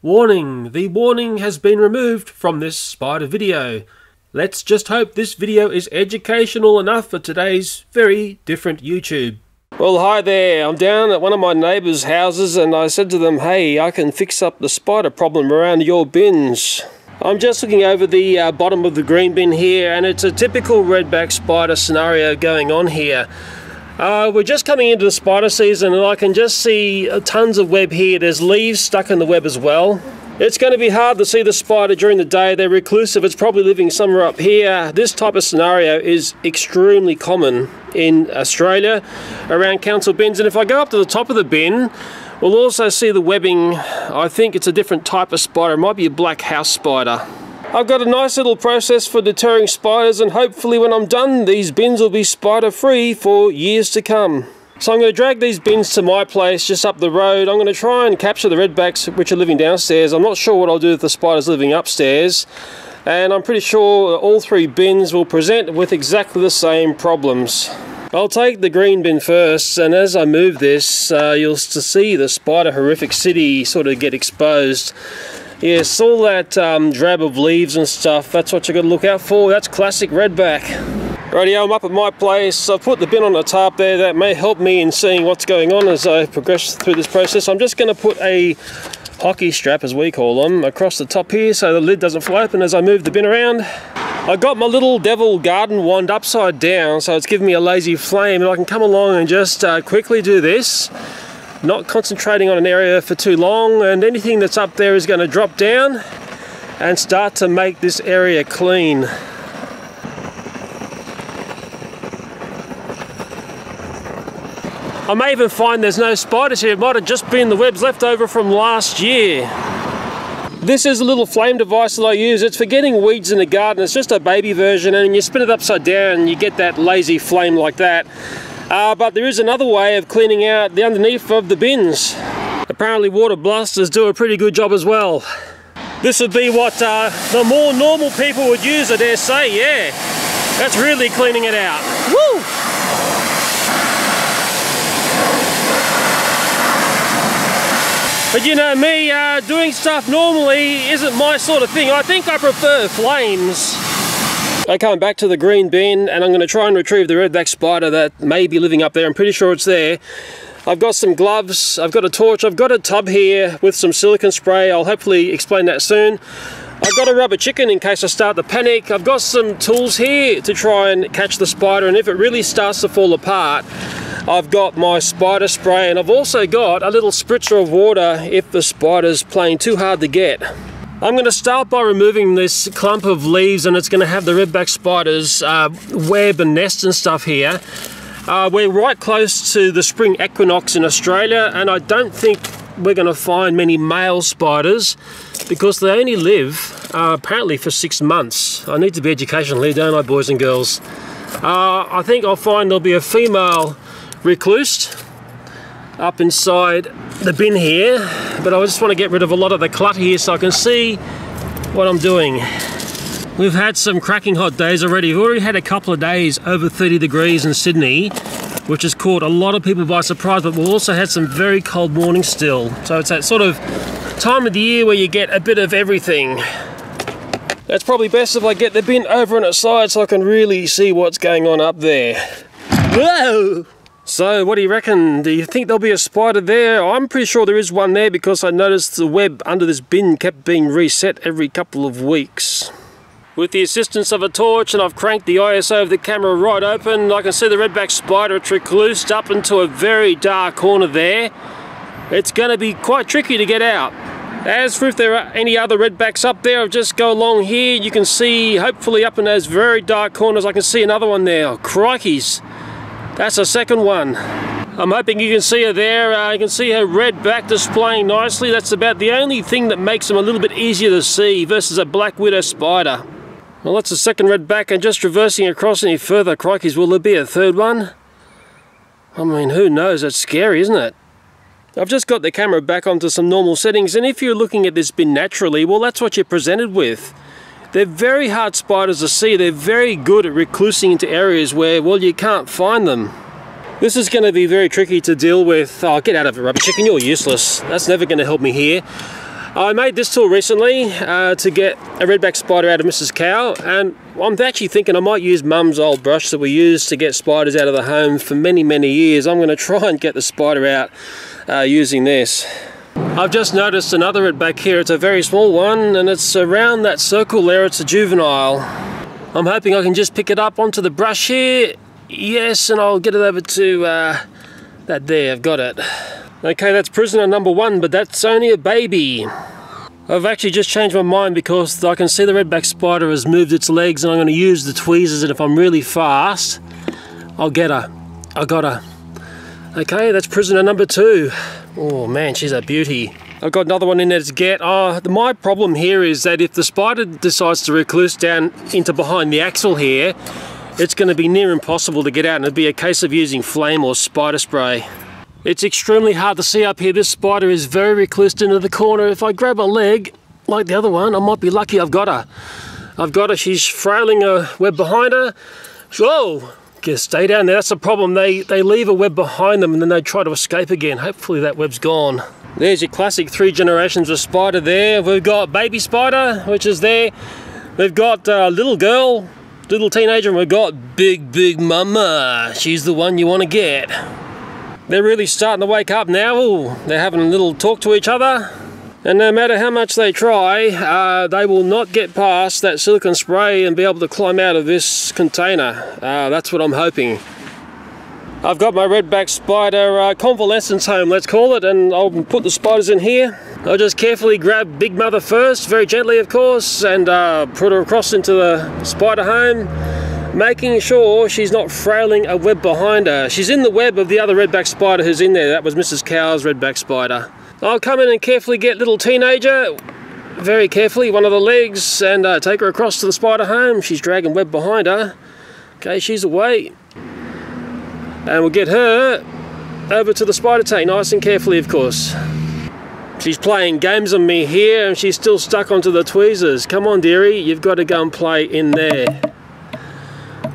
Warning, the warning has been removed from this spider video. Let's just hope this video is educational enough for today's very different YouTube. Well, hi there. I'm down at one of my neighbours' houses and I said to them, hey, I can fix up the spider problem around your bins. I'm just looking over the uh, bottom of the green bin here and it's a typical redback spider scenario going on here. Uh, we're just coming into the spider season and I can just see uh, tons of web here. There's leaves stuck in the web as well. It's going to be hard to see the spider during the day. They're reclusive. It's probably living somewhere up here. This type of scenario is extremely common in Australia around council bins. And if I go up to the top of the bin, we'll also see the webbing. I think it's a different type of spider. It might be a black house spider. I've got a nice little process for deterring spiders and hopefully when I'm done these bins will be spider free for years to come. So I'm going to drag these bins to my place just up the road. I'm going to try and capture the redbacks which are living downstairs. I'm not sure what I'll do with the spiders living upstairs and I'm pretty sure all three bins will present with exactly the same problems. I'll take the green bin first and as I move this uh, you'll see the spider horrific city sort of get exposed. Yes, all that um, drab of leaves and stuff, that's what you got to look out for. That's classic redback. Rightio, I'm up at my place. I've put the bin on the top there. That may help me in seeing what's going on as I progress through this process. I'm just going to put a hockey strap, as we call them, across the top here so the lid doesn't fly open as I move the bin around. I got my little devil garden wand upside down so it's giving me a lazy flame and I can come along and just uh, quickly do this not concentrating on an area for too long and anything that's up there is going to drop down and start to make this area clean. I may even find there's no spiders here, it might have just been the webs left over from last year. This is a little flame device that I use. It's for getting weeds in the garden. It's just a baby version and you spin it upside down and you get that lazy flame like that. Uh, but there is another way of cleaning out the underneath of the bins. Apparently water blasters do a pretty good job as well. This would be what uh, the more normal people would use, I dare say, yeah. That's really cleaning it out. Woo! But you know me, uh, doing stuff normally isn't my sort of thing. I think I prefer flames. I come back to the green bin and I'm going to try and retrieve the redback spider that may be living up there. I'm pretty sure it's there. I've got some gloves, I've got a torch, I've got a tub here with some silicone spray. I'll hopefully explain that soon. I've got a rubber chicken in case I start to panic. I've got some tools here to try and catch the spider and if it really starts to fall apart, I've got my spider spray and I've also got a little spritzer of water if the spider's playing too hard to get. I'm going to start by removing this clump of leaves and it's going to have the redback spiders uh, web and nest and stuff here. Uh, we're right close to the spring equinox in Australia and I don't think we're going to find many male spiders because they only live uh, apparently for six months. I need to be educational here, don't I, boys and girls? Uh, I think I'll find there'll be a female recluse up inside the bin here but I just want to get rid of a lot of the clutter here so I can see what I'm doing. We've had some cracking hot days already. We've already had a couple of days over 30 degrees in Sydney which has caught a lot of people by surprise but we've also had some very cold mornings still. So it's that sort of time of the year where you get a bit of everything. That's probably best if I get the bin over on its side so I can really see what's going on up there. Whoa! So what do you reckon? Do you think there'll be a spider there? I'm pretty sure there is one there because I noticed the web under this bin kept being reset every couple of weeks. With the assistance of a torch and I've cranked the ISO of the camera right open, I can see the redback spider reclused up into a very dark corner there. It's going to be quite tricky to get out. As for if there are any other redbacks up there, I'll just go along here. You can see, hopefully up in those very dark corners, I can see another one there. Oh, crikeys. That's the second one. I'm hoping you can see her there. Uh, you can see her red back displaying nicely. That's about the only thing that makes them a little bit easier to see versus a black widow spider. Well, that's the second red back and just traversing across any further. Crikeys, will there be a third one? I mean, who knows? That's scary, isn't it? I've just got the camera back onto some normal settings and if you're looking at this bin naturally, well, that's what you're presented with. They're very hard spiders to see. They're very good at reclusing into areas where, well, you can't find them. This is going to be very tricky to deal with. Oh, get out of it, rubber chicken. You're useless. That's never going to help me here. I made this tool recently uh, to get a redback spider out of Mrs. Cow and I'm actually thinking I might use mum's old brush that we used to get spiders out of the home for many many years. I'm going to try and get the spider out uh, using this. I've just noticed another redback here. It's a very small one and it's around that circle there. It's a juvenile. I'm hoping I can just pick it up onto the brush here. Yes, and I'll get it over to uh, that there. I've got it. Okay, that's prisoner number one, but that's only a baby. I've actually just changed my mind because I can see the redback spider has moved its legs and I'm going to use the tweezers and if I'm really fast, I'll get her. I got her. Okay, that's prisoner number two. Oh man, she's a beauty. I've got another one in there to get. Oh, my problem here is that if the spider decides to recluse down into behind the axle here, it's going to be near impossible to get out and it'd be a case of using flame or spider spray. It's extremely hard to see up here. This spider is very reclused into the corner. If I grab a leg, like the other one, I might be lucky I've got her. I've got her. She's frailing a web behind her. Whoa! Just stay down there. That's the problem. They, they leave a web behind them and then they try to escape again. Hopefully that web's gone. There's your classic three generations of spider there. We've got baby spider, which is there. We've got uh, little girl, little teenager, and we've got big, big mama. She's the one you want to get. They're really starting to wake up now. Ooh, they're having a little talk to each other. And no matter how much they try, uh, they will not get past that silicon spray and be able to climb out of this container. Uh, that's what I'm hoping. I've got my redback spider uh, convalescence home, let's call it, and I'll put the spiders in here. I'll just carefully grab Big Mother first, very gently of course, and uh, put her across into the spider home making sure she's not frailing a web behind her. She's in the web of the other redback spider who's in there. That was Mrs. Cow's redback spider. I'll come in and carefully get little teenager, very carefully, one of the legs, and uh, take her across to the spider home. She's dragging web behind her. Okay, she's away. And we'll get her over to the spider tank, nice and carefully, of course. She's playing games on me here and she's still stuck onto the tweezers. Come on, dearie, you've got to go and play in there.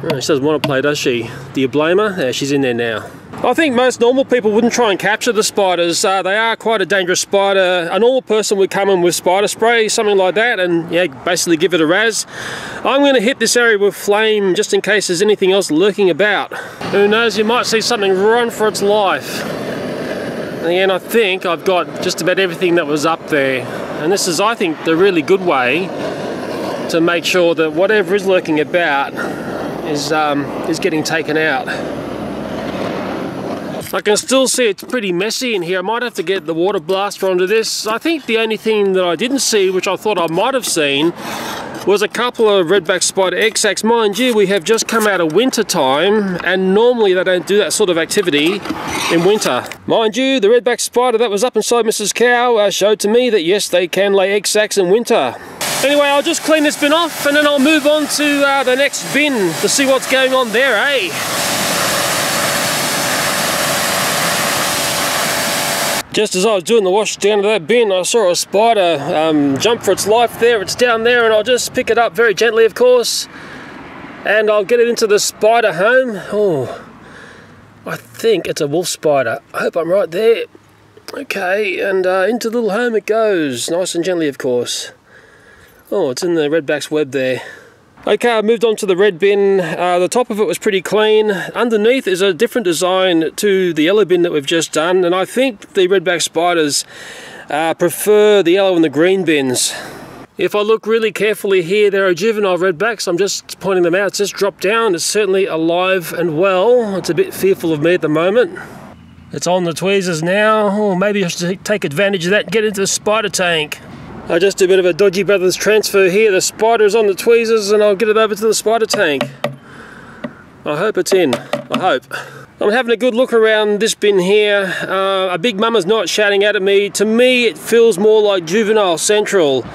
She doesn't want to play, does she? Do you blame her? Yeah, she's in there now. I think most normal people wouldn't try and capture the spiders. Uh, they are quite a dangerous spider. A normal person would come in with spider spray, something like that, and yeah, basically give it a raz. I'm going to hit this area with flame just in case there's anything else lurking about. Who knows, you might see something run for its life. And again, I think I've got just about everything that was up there. And this is, I think, the really good way to make sure that whatever is lurking about is, um, is getting taken out. I can still see it's pretty messy in here. I might have to get the water blaster onto this. I think the only thing that I didn't see, which I thought I might have seen, was a couple of redback spider egg Mind you, we have just come out of winter time and normally they don't do that sort of activity in winter. Mind you, the redback spider that was up inside Mrs. Cow uh, showed to me that yes, they can lay egg sacs in winter. Anyway, I'll just clean this bin off and then I'll move on to uh, the next bin to see what's going on there, eh? Just as I was doing the wash down to that bin, I saw a spider um, jump for its life there. It's down there and I'll just pick it up very gently, of course. And I'll get it into the spider home. Oh, I think it's a wolf spider. I hope I'm right there. Okay, and uh, into the little home it goes. Nice and gently, of course. Oh, it's in the redback's web there. Okay, I moved on to the red bin. Uh, the top of it was pretty clean. Underneath is a different design to the yellow bin that we've just done, and I think the redback spiders uh, prefer the yellow and the green bins. If I look really carefully here, there are juvenile redbacks. I'm just pointing them out. It's just dropped down. It's certainly alive and well. It's a bit fearful of me at the moment. It's on the tweezers now. Oh, maybe I should take advantage of that and get into the spider tank. I just do a bit of a dodgy brothers transfer here. The spider is on the tweezers and I'll get it over to the spider tank. I hope it's in. I hope. I'm having a good look around this bin here. Uh, a big mama's not shouting out at me. To me it feels more like juvenile central.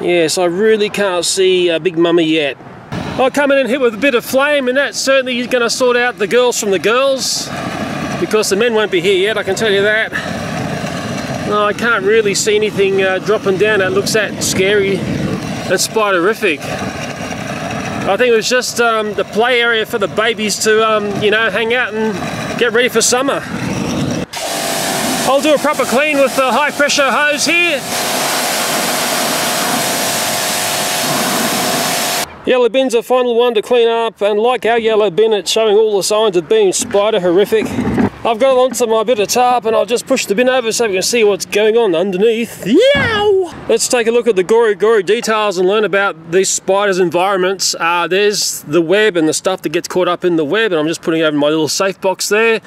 Yes, I really can't see a big mama yet. I'll come in and hit with a bit of flame and that certainly is going to sort out the girls from the girls because the men won't be here yet, I can tell you that. I can't really see anything uh, dropping down. That looks that scary and spiderific. I think it was just um, the play area for the babies to, um, you know, hang out and get ready for summer. I'll do a proper clean with the high pressure hose here. Yellow bin's the final one to clean up and like our yellow bin it's showing all the signs of being spider horrific. I've got onto my bit of tarp and I'll just push the bin over so we can see what's going on underneath. Yow! Let's take a look at the gory gory details and learn about these spiders' environments. Uh, there's the web and the stuff that gets caught up in the web and I'm just putting over my little safe box there.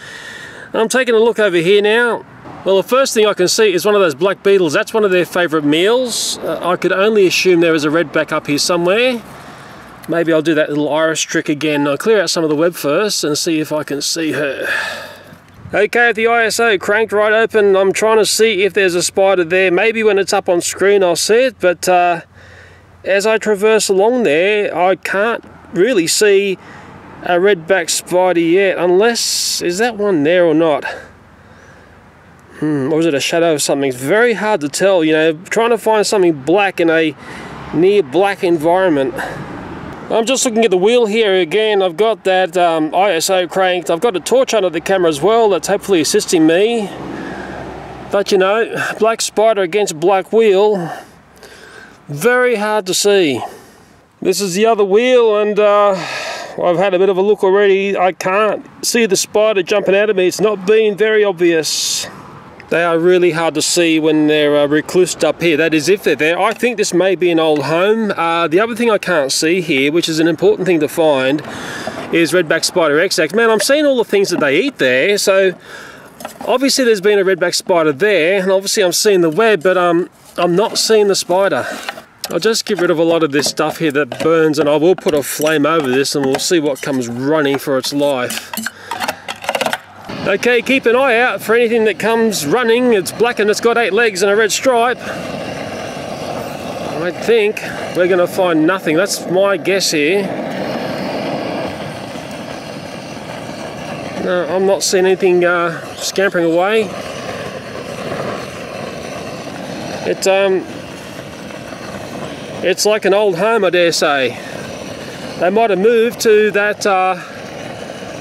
I'm taking a look over here now. Well, the first thing I can see is one of those black beetles. That's one of their favourite meals. Uh, I could only assume there is a redback up here somewhere. Maybe I'll do that little iris trick again. I'll clear out some of the web first and see if I can see her. Okay, the ISO cranked right open. I'm trying to see if there's a spider there. Maybe when it's up on screen I'll see it, but uh, as I traverse along there, I can't really see a redback spider yet, unless, is that one there or not? Hmm, or is it a shadow of something? It's very hard to tell, you know, trying to find something black in a near black environment. I'm just looking at the wheel here again. I've got that um, ISO cranked. I've got a torch under the camera as well that's hopefully assisting me. But you know, black spider against black wheel, very hard to see. This is the other wheel and uh, I've had a bit of a look already. I can't see the spider jumping out of me. It's not being very obvious. They are really hard to see when they're uh, reclused up here. That is, if they're there. I think this may be an old home. Uh, the other thing I can't see here, which is an important thing to find, is redback spider egg sacs. Man, I'm seeing all the things that they eat there. So obviously there's been a redback spider there, and obviously I'm seeing the web, but um, I'm not seeing the spider. I'll just get rid of a lot of this stuff here that burns, and I will put a flame over this, and we'll see what comes running for its life. Okay, keep an eye out for anything that comes running. It's black and it's got eight legs and a red stripe. I think we're going to find nothing. That's my guess here. No, I'm not seeing anything uh, scampering away. It, um, it's like an old home, I dare say. They might have moved to that uh,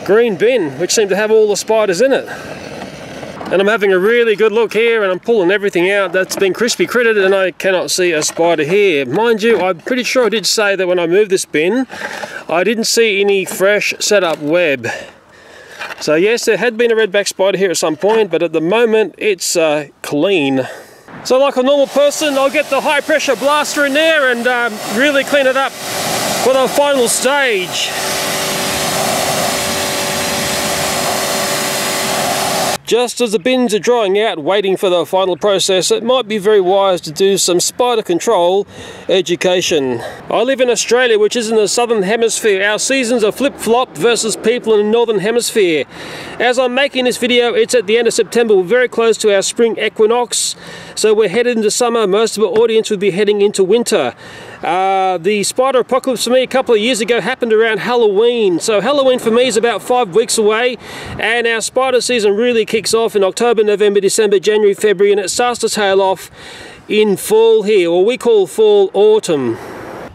green bin, which seemed to have all the spiders in it. And I'm having a really good look here and I'm pulling everything out that's been crispy critted and I cannot see a spider here. Mind you, I'm pretty sure I did say that when I moved this bin, I didn't see any fresh set up web. So yes, there had been a redback spider here at some point, but at the moment it's uh, clean. So like a normal person, I'll get the high pressure blaster in there and um, really clean it up for the final stage. Just as the bins are drying out waiting for the final process, it might be very wise to do some spider control education. I live in Australia which is in the southern hemisphere. Our seasons are flip-flopped versus people in the northern hemisphere. As I'm making this video it's at the end of September, we're very close to our spring equinox. So we're headed into summer, most of our audience will be heading into winter. Uh, the spider apocalypse for me a couple of years ago happened around Halloween. So Halloween for me is about five weeks away and our spider season really kicks off in October, November, December, January, February and it starts to tail off in fall here, or we call fall autumn.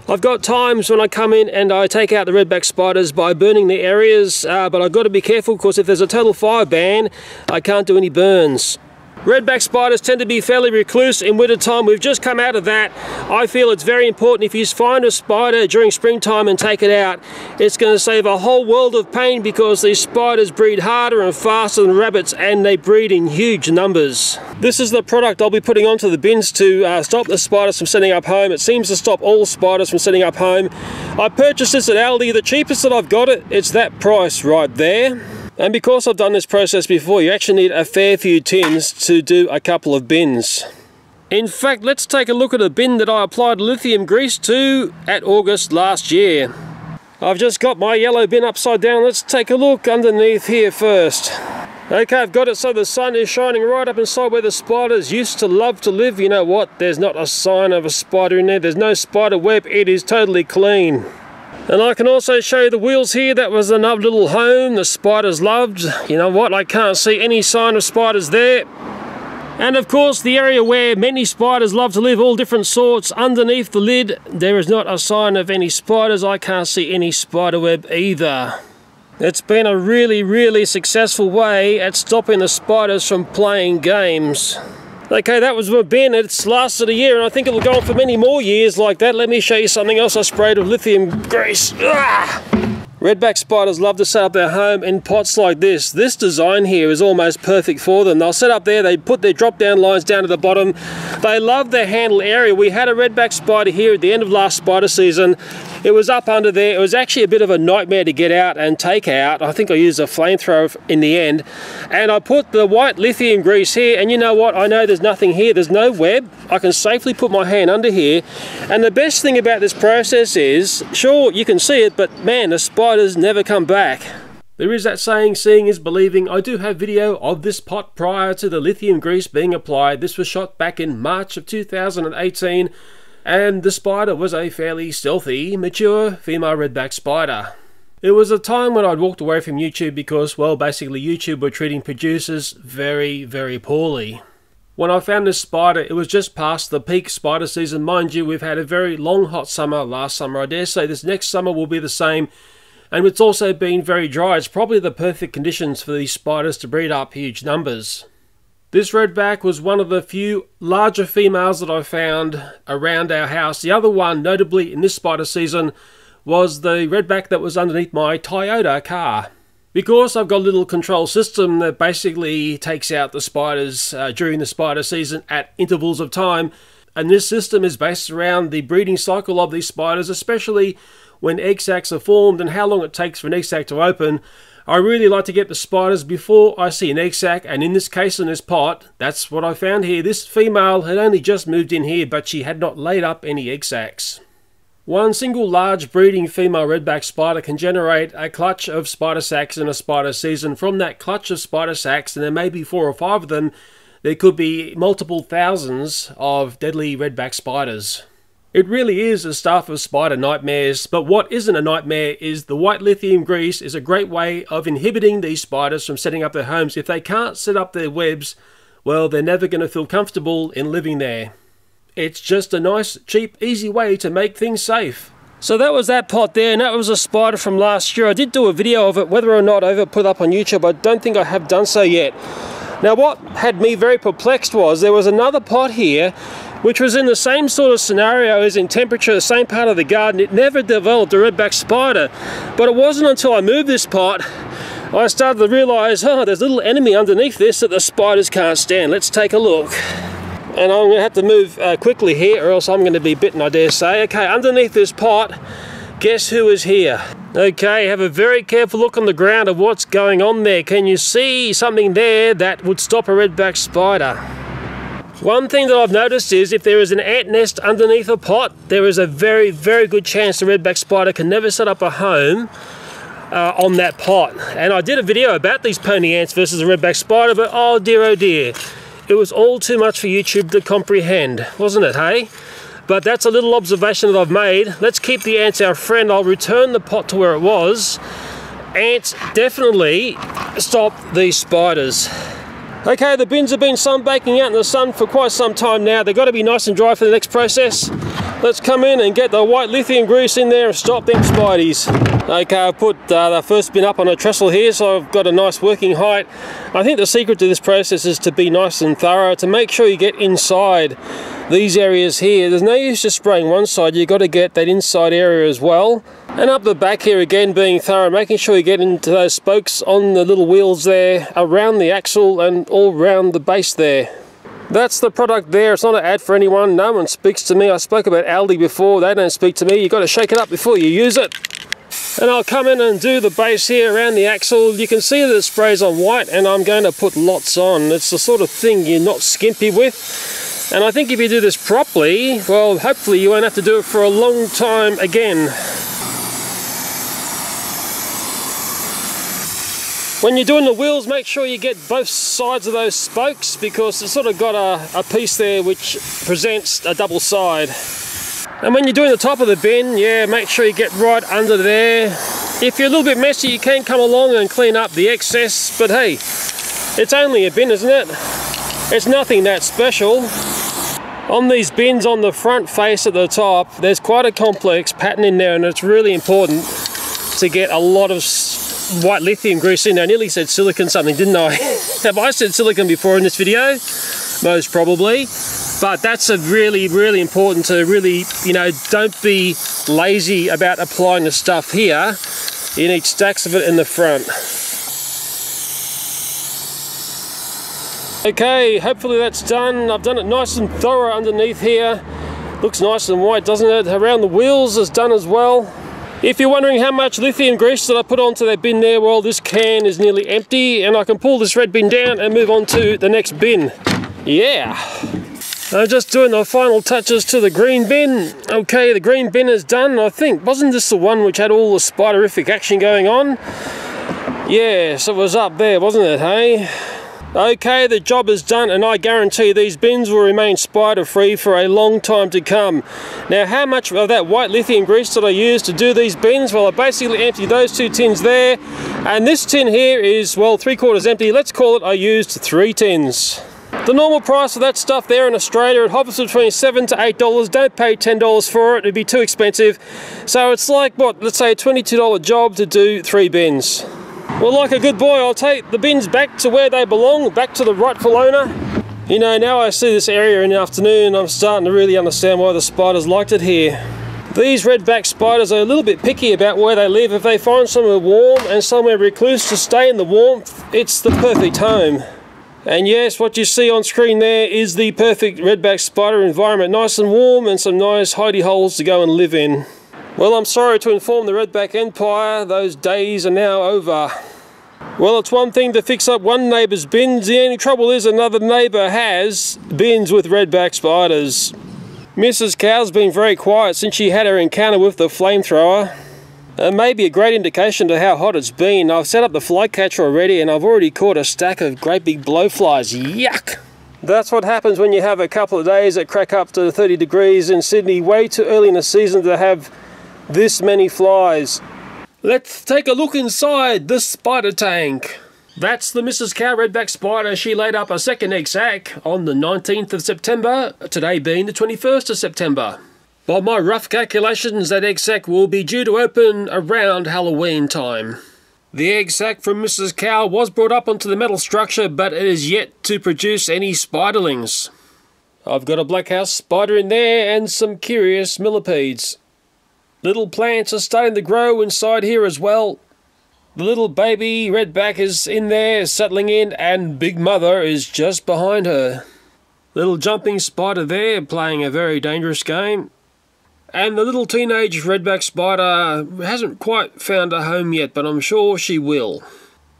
I've got times when I come in and I take out the redback spiders by burning the areas, uh, but I've got to be careful because if there's a total fire ban, I can't do any burns. Redback spiders tend to be fairly recluse in winter time. We've just come out of that. I feel it's very important if you find a spider during springtime and take it out, it's going to save a whole world of pain because these spiders breed harder and faster than rabbits and they breed in huge numbers. This is the product I'll be putting onto the bins to uh, stop the spiders from setting up home. It seems to stop all spiders from setting up home. I purchased this at Aldi, the cheapest that I've got it. It's that price right there. And because I've done this process before, you actually need a fair few tins to do a couple of bins. In fact, let's take a look at a bin that I applied lithium grease to at August last year. I've just got my yellow bin upside down. Let's take a look underneath here first. Okay, I've got it so the sun is shining right up inside where the spiders used to love to live. You know what? There's not a sign of a spider in there. There's no spider web. It is totally clean. And I can also show you the wheels here. That was another little home the spiders loved. You know what? I can't see any sign of spiders there. And of course, the area where many spiders love to live, all different sorts, underneath the lid, there is not a sign of any spiders. I can't see any spider web either. It's been a really, really successful way at stopping the spiders from playing games. Okay, that was my bin. It's lasted a year and I think it'll go on for many more years like that. Let me show you something else I sprayed with lithium grease. Ah! Redback spiders love to set up their home in pots like this. This design here is almost perfect for them. They'll set up there, they put their drop down lines down to the bottom. They love their handle area. We had a redback spider here at the end of last spider season it was up under there. It was actually a bit of a nightmare to get out and take out. I think I used a flamethrower in the end. And I put the white lithium grease here. And you know what? I know there's nothing here. There's no web. I can safely put my hand under here. And the best thing about this process is, sure, you can see it, but man, the spiders never come back. There is that saying, seeing is believing. I do have video of this pot prior to the lithium grease being applied. This was shot back in March of 2018 and the spider was a fairly stealthy, mature female redback spider. It was a time when I'd walked away from YouTube because, well, basically YouTube were treating producers very, very poorly. When I found this spider, it was just past the peak spider season. Mind you, we've had a very long hot summer last summer. I dare say this next summer will be the same. And it's also been very dry. It's probably the perfect conditions for these spiders to breed up huge numbers. This redback was one of the few larger females that I found around our house. The other one, notably in this spider season, was the redback that was underneath my Toyota car. Because I've got a little control system that basically takes out the spiders uh, during the spider season at intervals of time, and this system is based around the breeding cycle of these spiders, especially when egg sacs are formed and how long it takes for an egg sac to open. I really like to get the spiders before I see an egg sac and in this case in this pot, that's what I found here. This female had only just moved in here but she had not laid up any egg sacs. One single large breeding female redback spider can generate a clutch of spider sacs in a spider season. From that clutch of spider sacs, and there may be four or five of them, there could be multiple thousands of deadly redback spiders. It really is a stuff of spider nightmares, but what isn't a nightmare is the white lithium grease is a great way of inhibiting these spiders from setting up their homes. If they can't set up their webs, well, they're never going to feel comfortable in living there. It's just a nice, cheap, easy way to make things safe. So that was that pot there, and that was a spider from last year. I did do a video of it, whether or not I ever put up on YouTube, I don't think I have done so yet. Now what had me very perplexed was there was another pot here which was in the same sort of scenario as in temperature, the same part of the garden. It never developed a redback spider. But it wasn't until I moved this pot I started to realise, oh, there's a little enemy underneath this that the spiders can't stand. Let's take a look. And I'm going to have to move uh, quickly here or else I'm going to be bitten, I dare say. Okay, underneath this pot, guess who is here? Okay, have a very careful look on the ground of what's going on there. Can you see something there that would stop a redback spider? One thing that I've noticed is if there is an ant nest underneath a pot, there is a very, very good chance the redback spider can never set up a home uh, on that pot. And I did a video about these pony ants versus the redback spider, but oh dear, oh dear. It was all too much for YouTube to comprehend, wasn't it, hey? But that's a little observation that I've made. Let's keep the ants our friend. I'll return the pot to where it was. Ants definitely stop these spiders. Okay, the bins have been sunbaking out in the sun for quite some time now. They've got to be nice and dry for the next process. Let's come in and get the white lithium grease in there and stop them spideys. Okay, I've put uh, the first bin up on a trestle here, so I've got a nice working height. I think the secret to this process is to be nice and thorough, to make sure you get inside these areas here. There's no use just spraying one side, you've got to get that inside area as well. And up the back here again being thorough, making sure you get into those spokes on the little wheels there, around the axle and all around the base there. That's the product there. It's not an ad for anyone. No one speaks to me. I spoke about Aldi before. They don't speak to me. You've got to shake it up before you use it. And I'll come in and do the base here around the axle. You can see that it sprays on white and I'm going to put lots on. It's the sort of thing you're not skimpy with. And I think if you do this properly, well, hopefully you won't have to do it for a long time again. When you're doing the wheels, make sure you get both sides of those spokes because it's sort of got a, a piece there which presents a double side. And when you're doing the top of the bin, yeah, make sure you get right under there. If you're a little bit messy, you can come along and clean up the excess, but hey, it's only a bin, isn't it? It's nothing that special. On these bins on the front face at the top, there's quite a complex pattern in there and it's really important to get a lot of white lithium grease in there. I nearly said silicon something, didn't I? Have I said silicon before in this video? most probably. But that's a really, really important to really, you know, don't be lazy about applying the stuff here. You need stacks of it in the front. Okay, hopefully that's done. I've done it nice and thorough underneath here. Looks nice and white, doesn't it? Around the wheels is done as well. If you're wondering how much lithium grease that I put onto that bin there, well this can is nearly empty and I can pull this red bin down and move on to the next bin. Yeah. I'm just doing the final touches to the green bin. Okay, the green bin is done, I think. Wasn't this the one which had all the spiderific action going on? Yes, it was up there, wasn't it, hey? Okay, the job is done and I guarantee these bins will remain spider free for a long time to come. Now how much of that white lithium grease did I use to do these bins? Well I basically emptied those two tins there and this tin here is well three quarters empty. Let's call it I used three tins. The normal price of that stuff there in Australia, it hovers between 7 to $8. Don't pay $10 for it, it'd be too expensive. So it's like, what, let's say a $22 job to do three bins. Well, like a good boy, I'll take the bins back to where they belong, back to the rightful owner. You know, now I see this area in the afternoon, I'm starting to really understand why the spiders liked it here. These redback spiders are a little bit picky about where they live. If they find somewhere warm and somewhere recluse to stay in the warmth, it's the perfect home. And yes, what you see on screen there is the perfect redback spider environment. Nice and warm and some nice hidey holes to go and live in. Well, I'm sorry to inform the Redback Empire, those days are now over. Well, it's one thing to fix up one neighbour's bins, the only trouble is another neighbour has bins with redback spiders. Mrs Cow's been very quiet since she had her encounter with the flamethrower. It may be a great indication to how hot it's been. I've set up the flycatcher already and I've already caught a stack of great big blowflies. Yuck! That's what happens when you have a couple of days that crack up to 30 degrees in Sydney way too early in the season to have this many flies. Let's take a look inside the spider tank. That's the Mrs. Cow Redback Spider. She laid up a second egg sac on the 19th of September, today being the 21st of September. By my rough calculations, that egg sac will be due to open around Halloween time. The egg sac from Mrs. Cow was brought up onto the metal structure, but it is yet to produce any spiderlings. I've got a black house spider in there and some curious millipedes. Little plants are starting to grow inside here as well. The little baby redback is in there, settling in, and Big Mother is just behind her. Little jumping spider there, playing a very dangerous game. And the little teenage redback spider hasn't quite found a home yet, but I'm sure she will.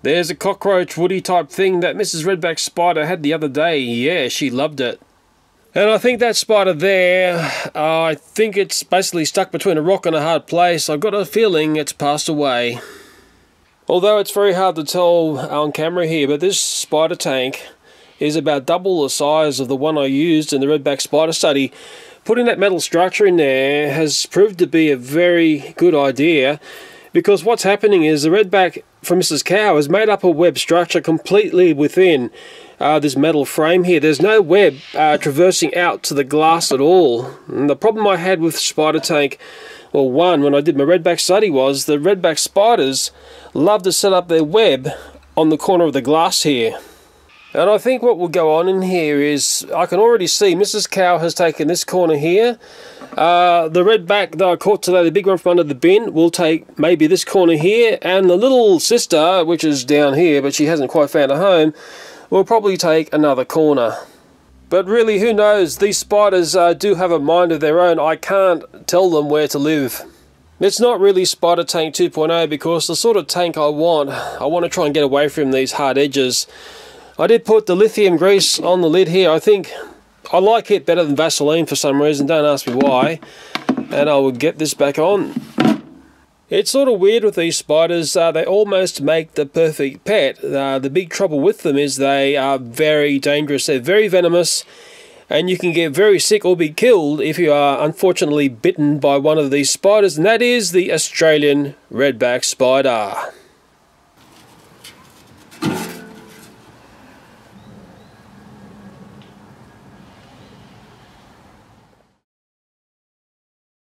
There's a cockroach woody type thing that Mrs. Redback Spider had the other day. Yeah, she loved it. And I think that spider there, uh, I think it's basically stuck between a rock and a hard place. I've got a feeling it's passed away. Although it's very hard to tell on camera here, but this spider tank is about double the size of the one I used in the redback spider study. Putting that metal structure in there has proved to be a very good idea because what's happening is the redback from Mrs. Cow has made up a web structure completely within uh, this metal frame here. There's no web uh, traversing out to the glass at all. And the problem I had with Spider Tank, well, one, when I did my redback study was the redback spiders love to set up their web on the corner of the glass here. And I think what will go on in here is, I can already see Mrs. Cow has taken this corner here. Uh, the redback that I caught today, the big one from under the bin, will take maybe this corner here. And the little sister, which is down here, but she hasn't quite found a home, will probably take another corner. But really, who knows? These spiders uh, do have a mind of their own. I can't tell them where to live. It's not really Spider Tank 2.0 because the sort of tank I want, I want to try and get away from these hard edges. I did put the lithium grease on the lid here. I think I like it better than Vaseline for some reason. Don't ask me why. And I will get this back on. It's sort of weird with these spiders. Uh, they almost make the perfect pet. Uh, the big trouble with them is they are very dangerous. They're very venomous, and you can get very sick or be killed if you are unfortunately bitten by one of these spiders, and that is the Australian redback spider.